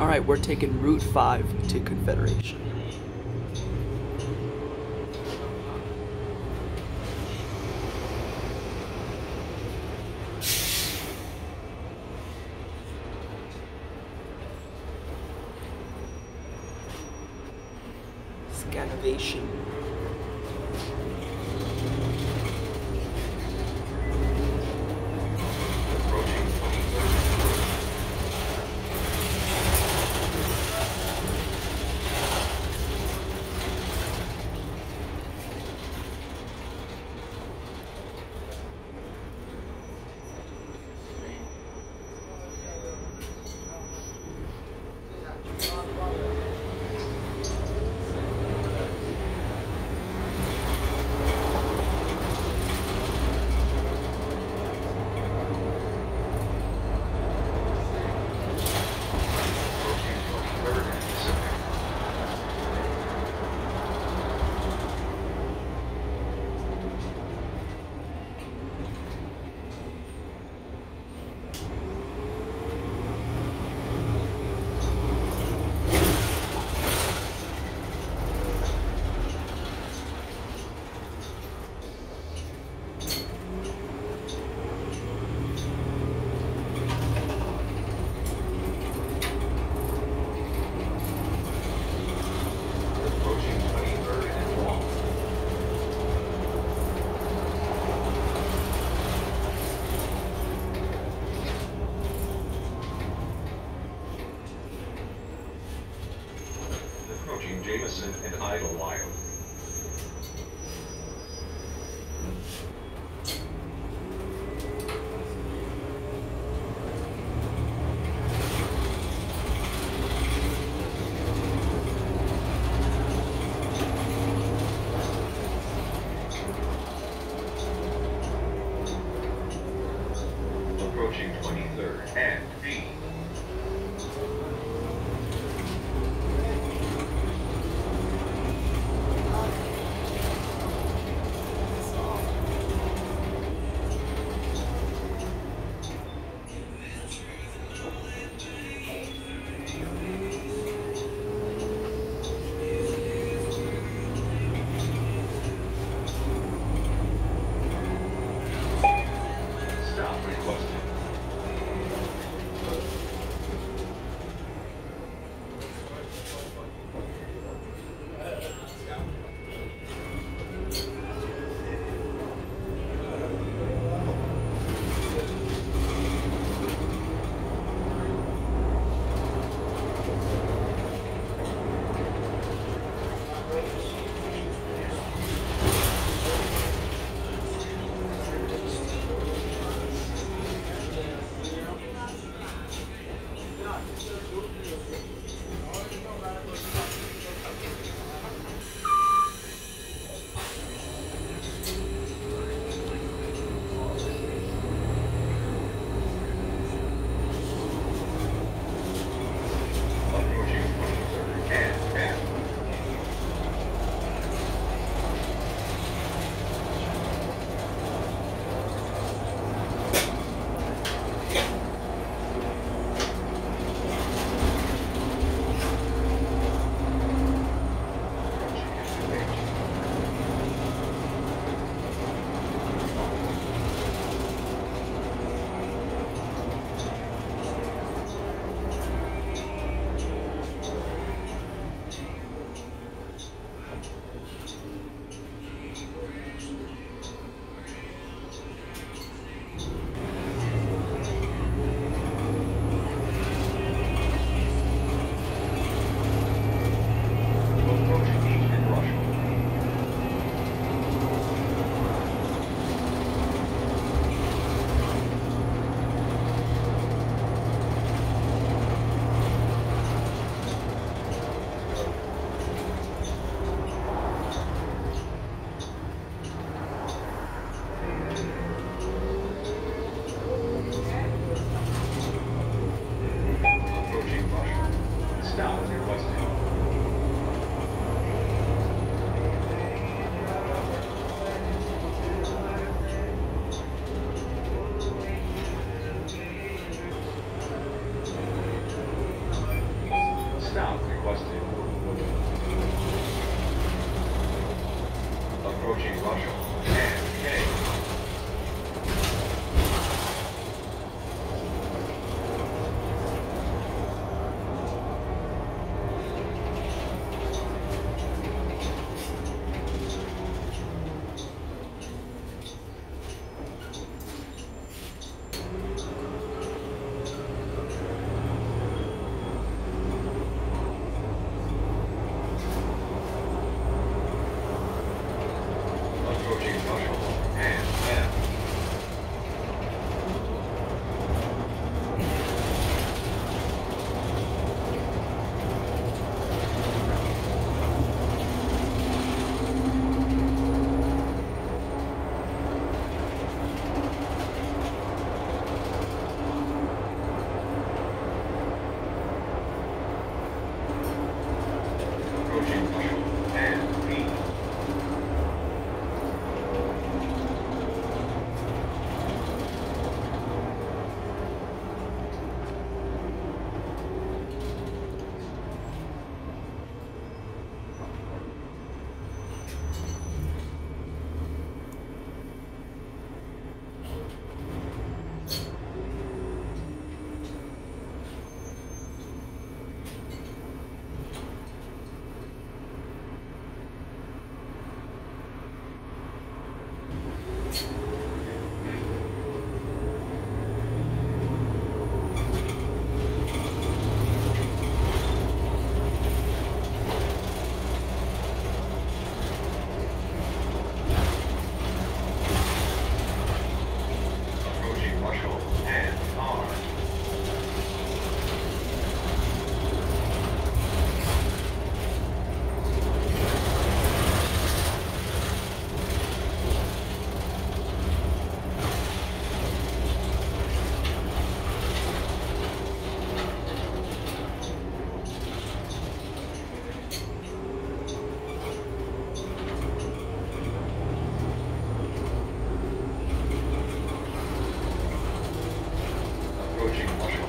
Alright, we're taking Route 5 to Confederation. Jameson and Russia. Thank you. coaching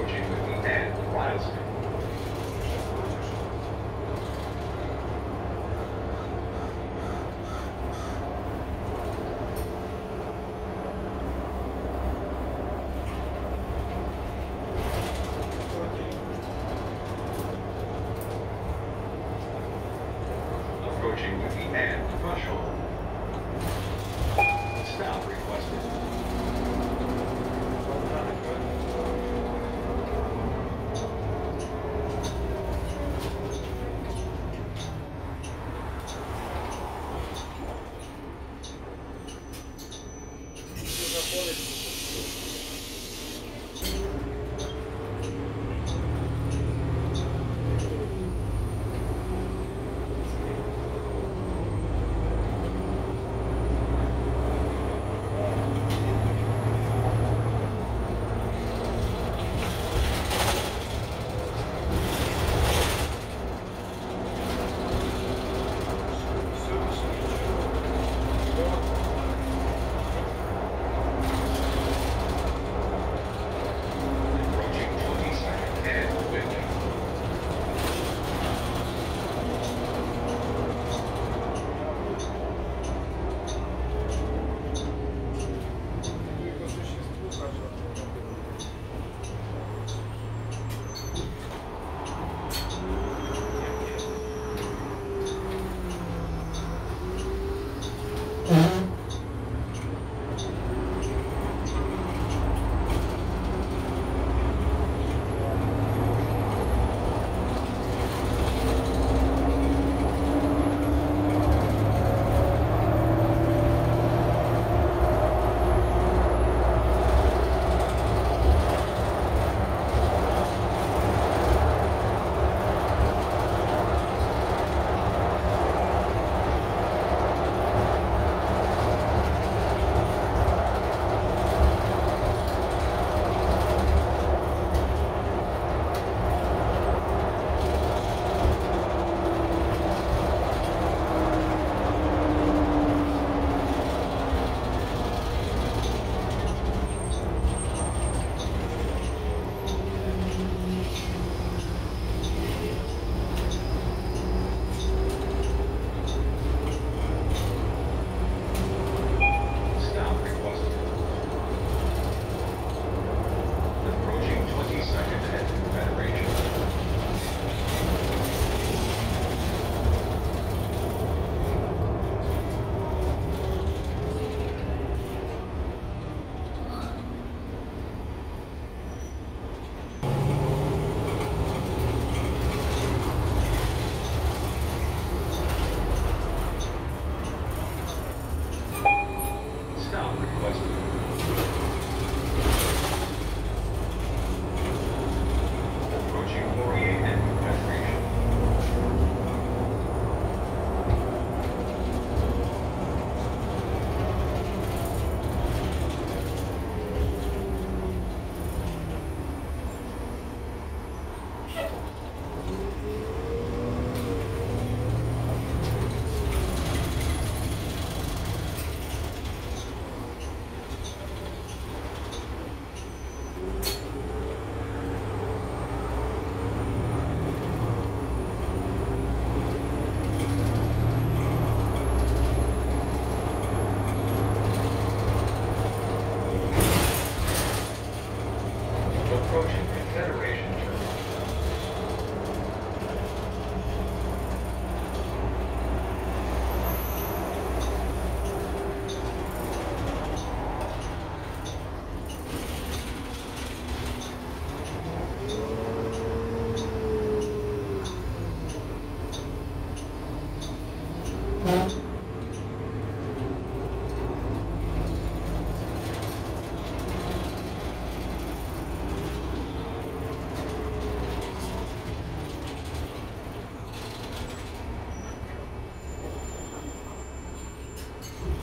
Approaching Whitney and Ryleston. Approaching